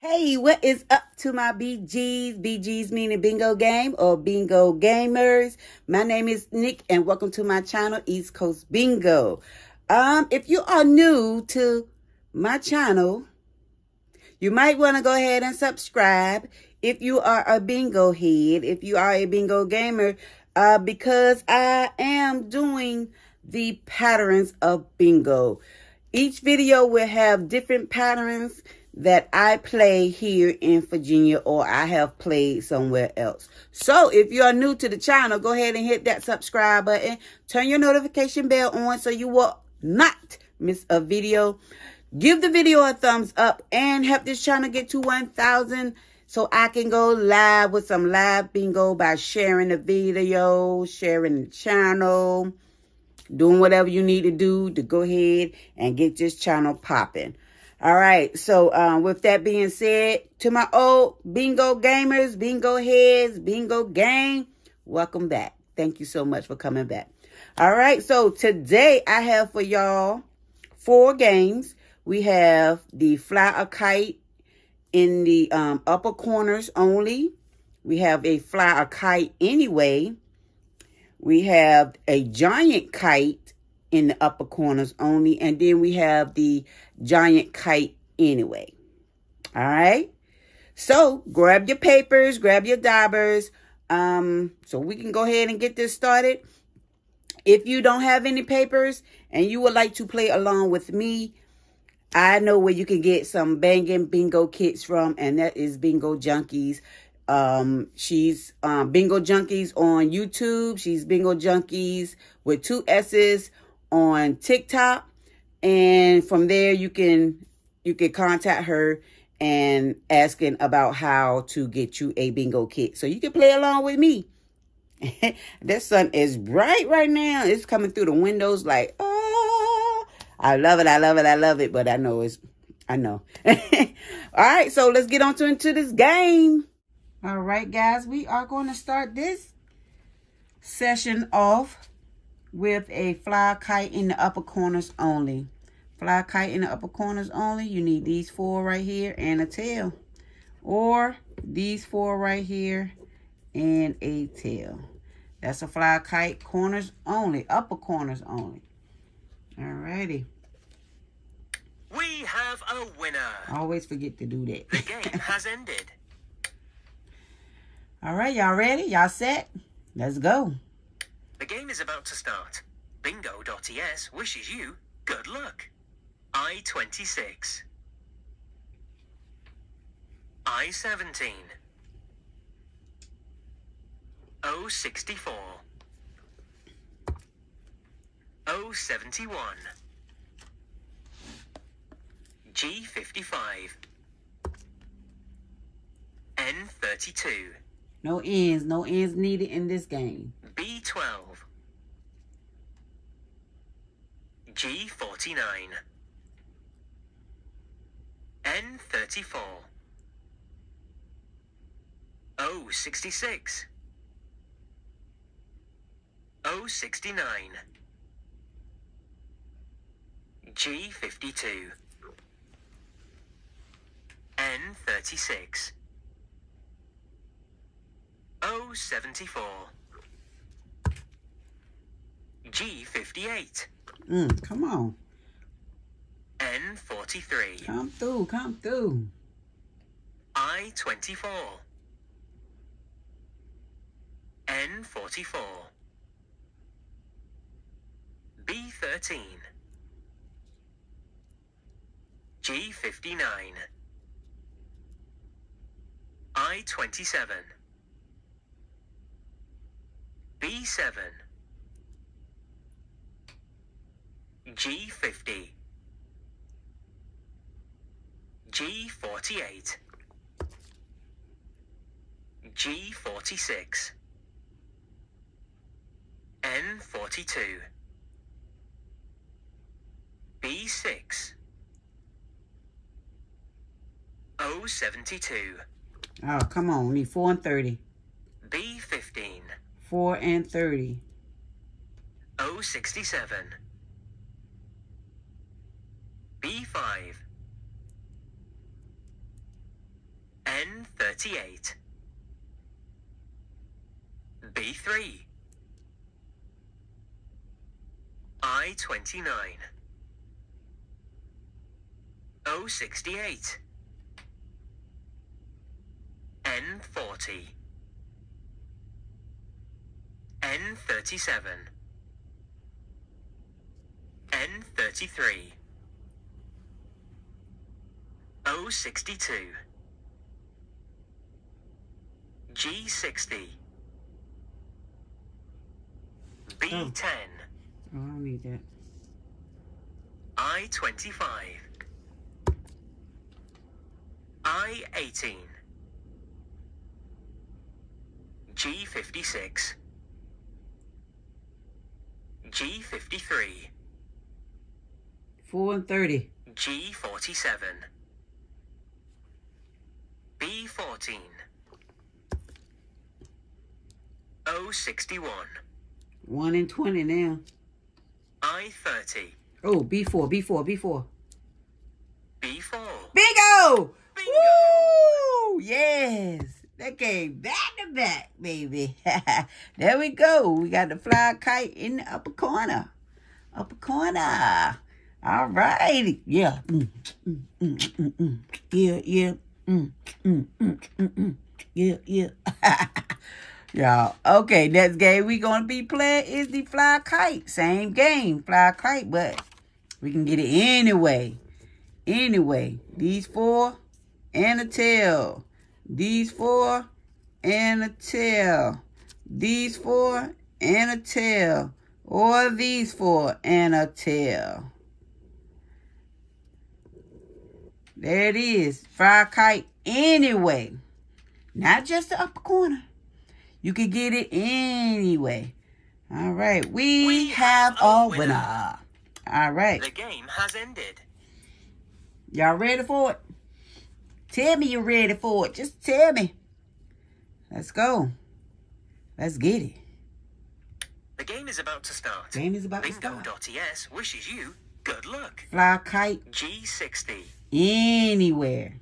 Hey, what is up to my BGs? BGs meaning bingo game or bingo gamers. My name is Nick and welcome to my channel, East Coast Bingo. Um, if you are new to my channel, you might want to go ahead and subscribe if you are a bingo head, if you are a bingo gamer, uh, because I am doing the patterns of bingo. Each video will have different patterns that I play here in Virginia or I have played somewhere else. So if you are new to the channel, go ahead and hit that subscribe button. Turn your notification bell on so you will not miss a video. Give the video a thumbs up and help this channel get to 1,000 so I can go live with some live bingo by sharing the video, sharing the channel, doing whatever you need to do to go ahead and get this channel popping. All right. So um, with that being said, to my old bingo gamers, bingo heads, bingo gang, welcome back. Thank you so much for coming back. All right. So today I have for y'all four games. We have the fly a kite in the um, upper corners only. We have a fly a kite anyway. We have a giant kite in the upper corners only. And then we have the giant kite anyway. All right. So grab your papers, grab your dabbers. Um, so we can go ahead and get this started. If you don't have any papers and you would like to play along with me, I know where you can get some banging bingo kits from, and that is Bingo Junkies. Um, she's um, Bingo Junkies on YouTube. She's Bingo Junkies with two S's on TikTok. And from there, you can you can contact her and asking about how to get you a bingo kit. So you can play along with me. that sun is bright right now. It's coming through the windows like, oh, I love it. I love it. I love it. But I know it's, I know. All right. So let's get on to into this game. All right, guys. We are going to start this session off with a fly kite in the upper corners only. Fly kite in the upper corners only. You need these four right here and a tail. Or these four right here and a tail. That's a fly kite corners only. Upper corners only. Alrighty. We have a winner. I always forget to do that. The game has ended. All right, y'all ready? Y'all set? Let's go. The game is about to start. Bingo.es wishes you good luck. I-26 I-17 O-64 O-71 G55 N32 No ends. No ends needed in this game. B12 G49 N34 O66 O69 G52 N36 O74 G58 Mm, come on. N43 Come through. Come through. I24 N44 B13 G59 I27 B7 G50 G48 G46 N42 B6 O72 Oh, come on. We need 4 and 30. B15 4 4 and 30. O67. B5. N38. B3. I29. O68. N40. N37. N33. O62. G60. B10. Oh, I need that. I-25. I-18. G56. G53. 4 and 30. G47. B14. O61. 1 and 20 now. I30. Oh, B4, B4, B4. B4. Bingo! Bingo! Woo! Yes. That came back to back, baby. there we go. We got the fly kite in the upper corner. Upper corner. All right. Yeah. Mm, mm, mm, mm, mm. Yeah, yeah. Mm, mm, mm, mm, mm. Yeah, yeah. Y'all, okay, next game we gonna be playing is the fly kite. Same game, fly kite, but we can get it anyway. Anyway, these four and a tail. These four and a tail. These four and a tail. Or these four and a tail. There it is. Fly kite anyway. Not just the upper corner. You can get it anyway. All right. We, We have have a a winner. winner. All right. The game has ended. Y'all ready for it? Tell me you're ready for it. Just tell me. Let's go. Let's get it. The game is about to start. Game is about to start. Bingo.es wishes you good luck. Fly kite G60. anywhere.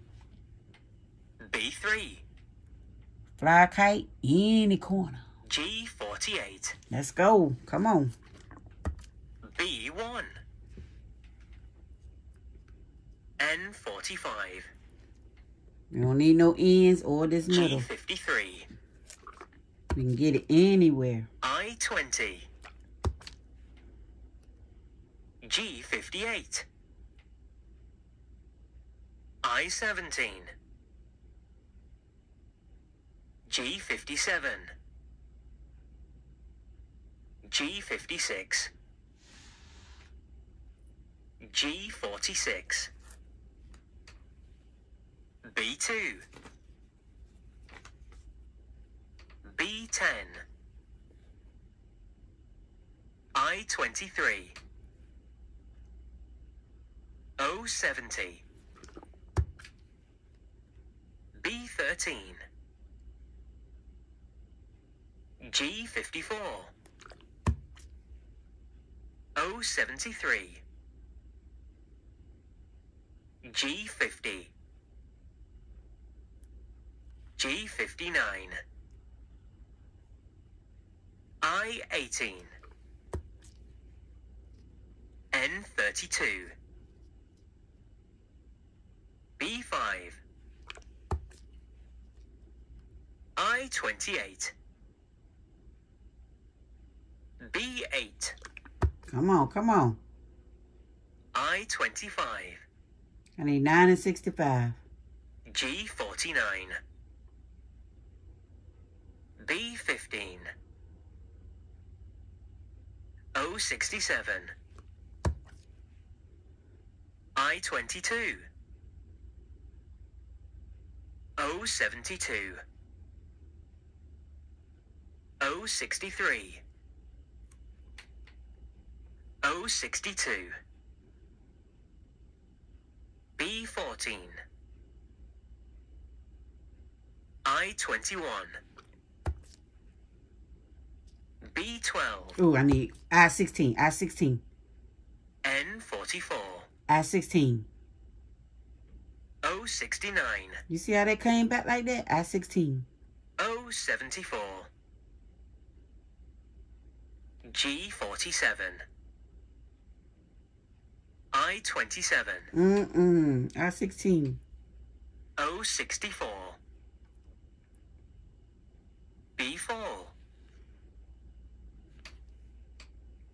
B3. Fly kite any corner. G48. Let's go. Come on. B1. N45. We don't need no ends or this middle. G53. We can get it anywhere. I20. G58. I17. G57. G56. G46. B2. B10. I-23. O70. B13. G54. O73. G50. G59. I-18. N32. B5. I-28. B8. Come on, come on. I-25. I need 9 and 65. G49. B15. O67. I22. O72. O63. O62. B14. I-21. I-12. Ooh, I need I-16. I-16. N44. I-16. O69. You see how they came back like that? I-16. O74. G47. I27. Mm-mm. I-16. O64. B4.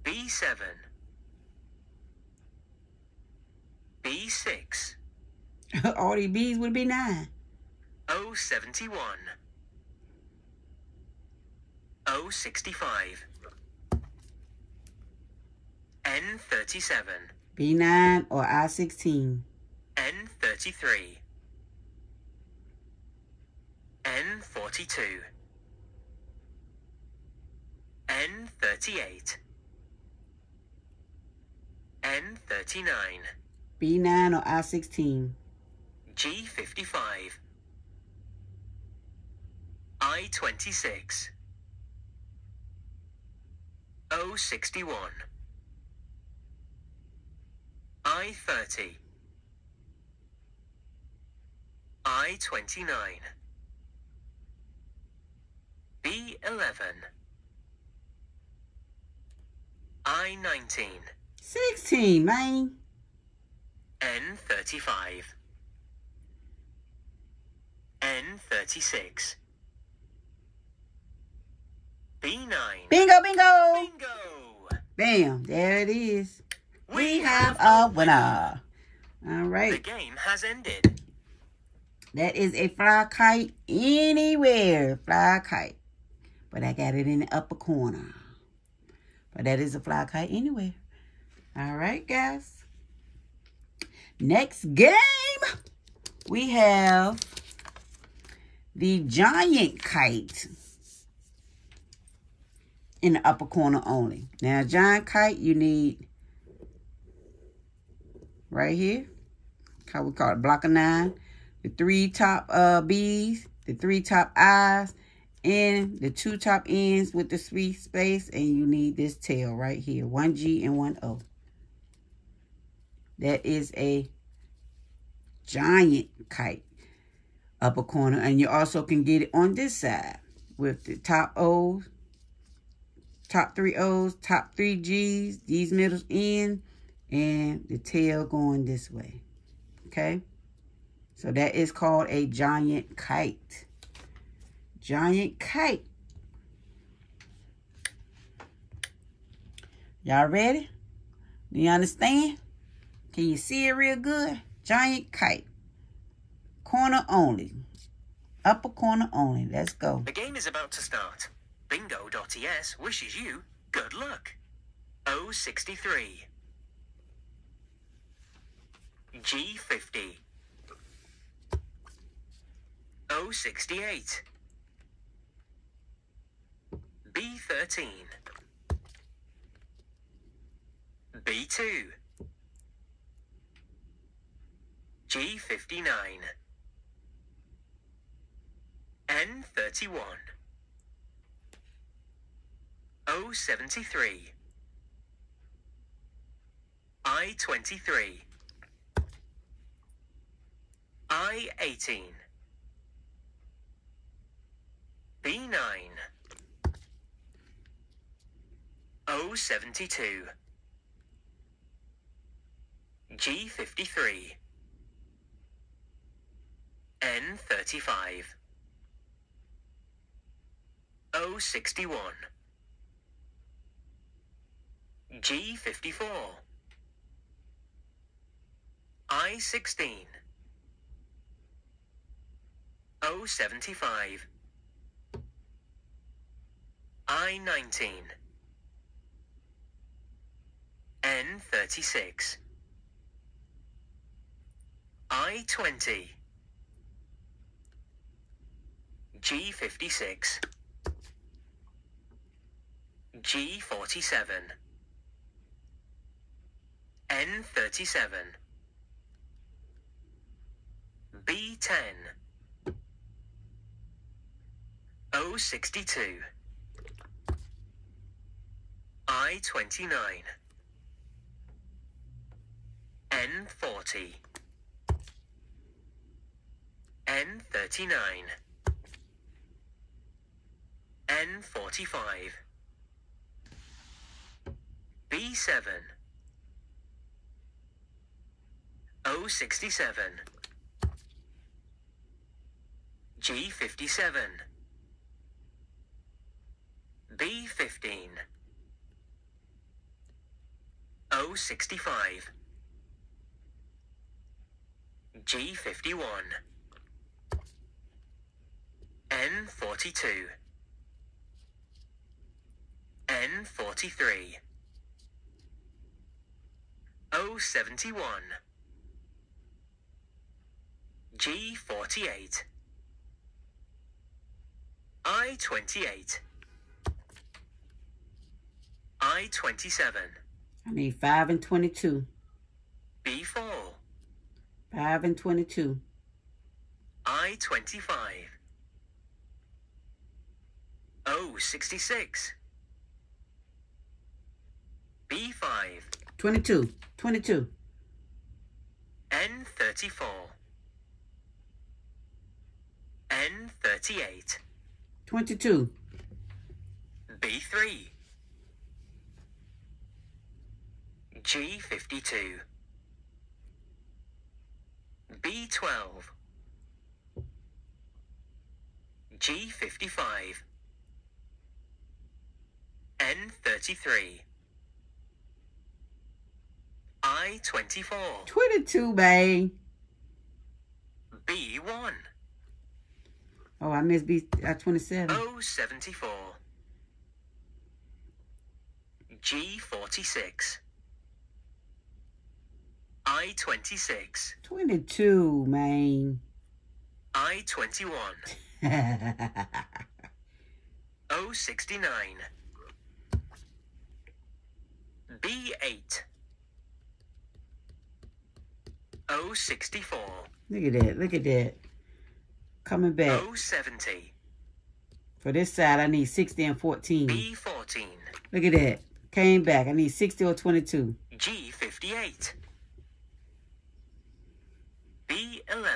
B7. B6. All these B's would be nine. O71. O65. N37. B9 or I-16. N33. N42. N38. N39. B9 or I-16. G55. I26. O61. I30. I29. B11. I19. 16, man. N35. N36. B9. Bingo, bingo. Bingo! Bam. There it is. We We have a winner. All right. The game has ended. That is a fly kite anywhere. Fly kite. But I got it in the upper corner. But that is a fly kite anywhere. All right, guys. Next game, we have the giant kite in the upper corner only. Now, giant kite, you need right here, how we call it, block of nine, the three top uh B's, the three top I's, and the two top ends with the sweet space, and you need this tail right here, one G and one O. That is a giant kite upper corner, and you also can get it on this side with the top O's, top three O's, top three G's, these middles in, and the tail going this way. Okay? So that is called a giant kite. Giant kite. Y'all ready? Do you understand? Can you see it real good? Giant kite. Corner only. Upper corner only. Let's go. The game is about to start. Bingo.es wishes you good luck. O63. G50. O68. B13. B2. G59. N31. O73. I23. I18. B9. O72. G53. N35. O61. G54. I16. O75. I19. N36. I20. G56, G47, N37, B10, O62, I29, N40, N39. N45 B7 O67 G57 B15 O65 G51 N42 N43 071 G48 I28 I27 I need 5 and 22 B4 5 and 22 I25 066 B5. 22. 22. N34. N38. 22. B3. G52. B12. G55. N33. I 24. 22, babe. B 1. Oh, I missed B uh, 27. O 74. G 46. I 26. 22, man. I 21. O 69. B 8. O 64. Look at that. Look at that. Coming back. O 70. For this side, I need 60 and 14. B 14. Look at that. Came back. I need 60 or 22. G 58. B 11.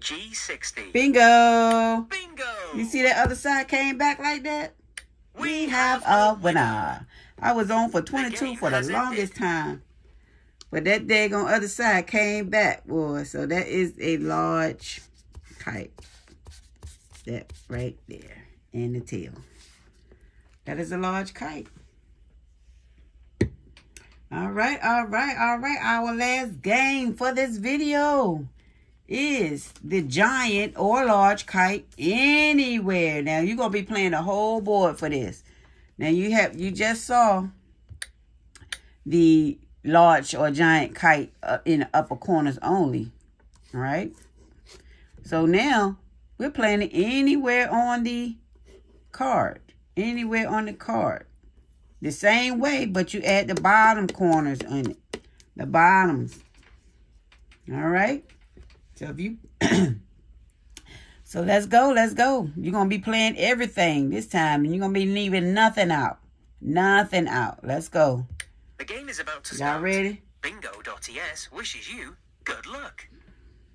G 60. Bingo. Bingo! You see that other side came back like that? We have a winner. I was on for 22 for the longest time. But that daggone other side came back, boy. So that is a large kite. That right there. And the tail. That is a large kite. All right, all right, all right. Our last game for this video is the giant or large kite anywhere. Now you're gonna be playing the whole board for this. Now you have you just saw the large or giant kite uh, in the upper corners only. right? So now we're playing it anywhere on the card. Anywhere on the card. The same way, but you add the bottom corners on it. The bottoms. All right. So if you So let's go, let's go. You're gonna be playing everything this time, and you're gonna be leaving nothing out. Nothing out. Let's go. The game is about to start. Y'all ready? Bingo.es wishes you good luck.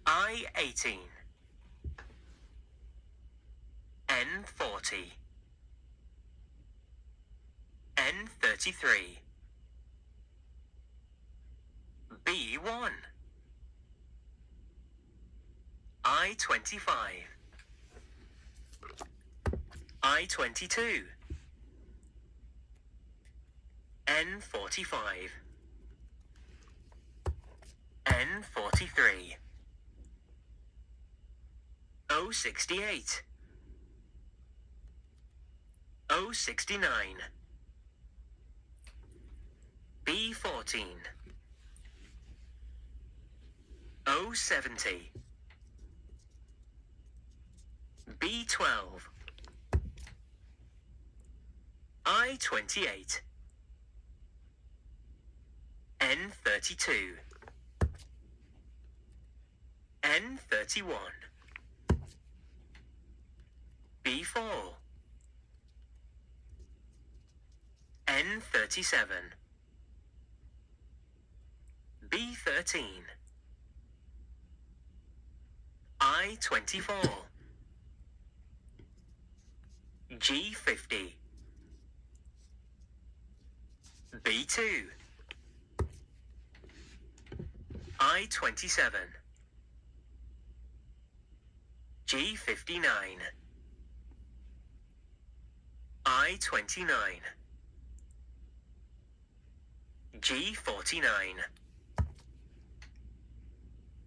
I 18. N 40. N 33. B 1. I 25. I 22. N 45. N 43. O 68. O 69. B 14. O 70. B 12. I 28. N 32. N 31. B 4. N37 B13 I24 G50 B2 I27 G59 I29 G49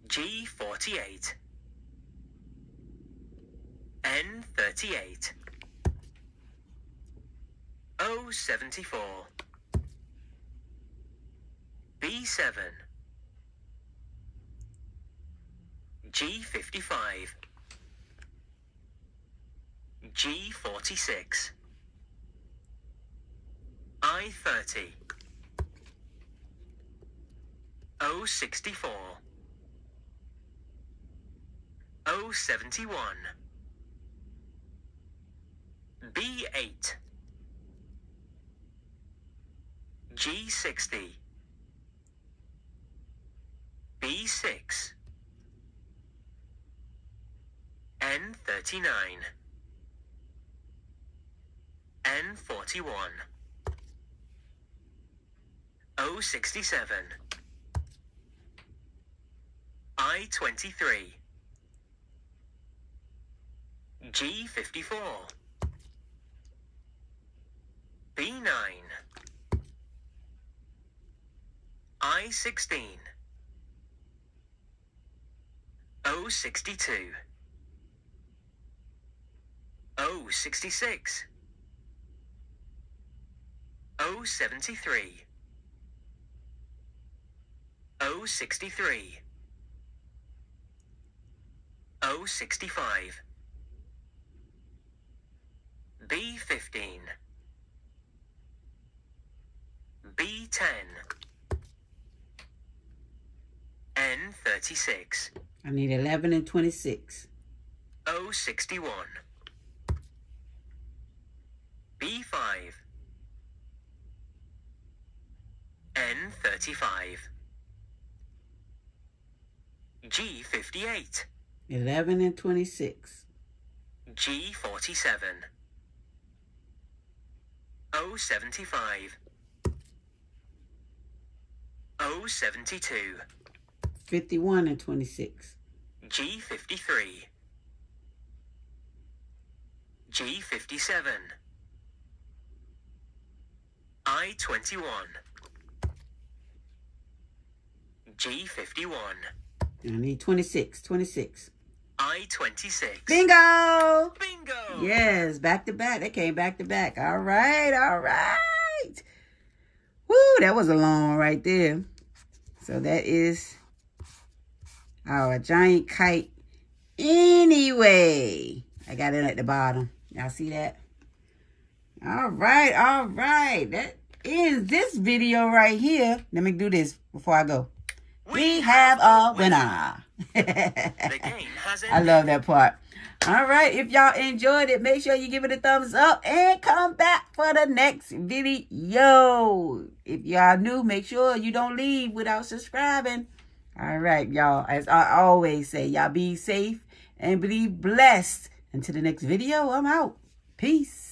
G48 N38 O74 B7 G55 G46 I30 064 071 B8 G60 B6 N39 N41 067 I23 G54 B9 I16 062 066 073 063 065 B15 B10 N36 I need 11 and 26. 061 B5 N35 G58 11 and 26. G47 075 072 51 and 26. G53 G57 I21 G51 I need 26. 26. I26 Bingo! Bingo! Yes, back to back. They came back to back. All right, all right. Woo, that was a long one right there. So that is Oh, our giant kite. Anyway, I got it at the bottom. Y'all see that? All right, all right. That ends this video right here. Let me do this before I go. We have a winner. The game has I love that part. All right, if y'all enjoyed it, make sure you give it a thumbs up and come back for the next video. If y'all new, make sure you don't leave without subscribing. All right, y'all. As I always say, y'all be safe and be blessed. Until the next video, I'm out. Peace.